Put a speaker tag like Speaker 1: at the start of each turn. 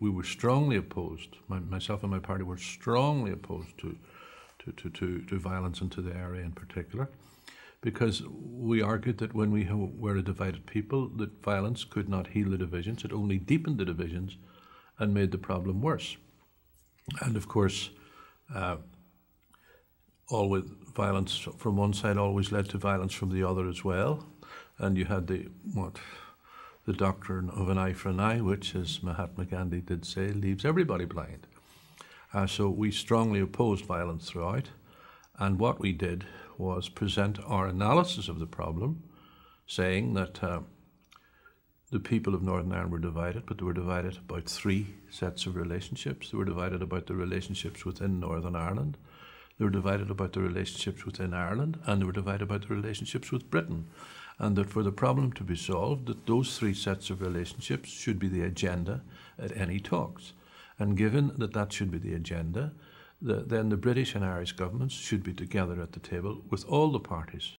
Speaker 1: We were strongly opposed, my, myself and my party were strongly opposed to, to, to, to, to violence into the area in particular, because we argued that when we were a divided people, that violence could not heal the divisions, it only deepened the divisions and made the problem worse. And of course, uh, always violence from one side always led to violence from the other as well. And you had the what the doctrine of an eye for an eye, which, as Mahatma Gandhi did say, leaves everybody blind. Uh, so we strongly opposed violence throughout, and what we did was present our analysis of the problem, saying that uh, the people of Northern Ireland were divided, but they were divided about three sets of relationships. They were divided about the relationships within Northern Ireland, they were divided about the relationships within Ireland, and they were divided about the relationships with Britain and that for the problem to be solved, that those three sets of relationships should be the agenda at any talks. And given that that should be the agenda, the, then the British and Irish governments should be together at the table with all the parties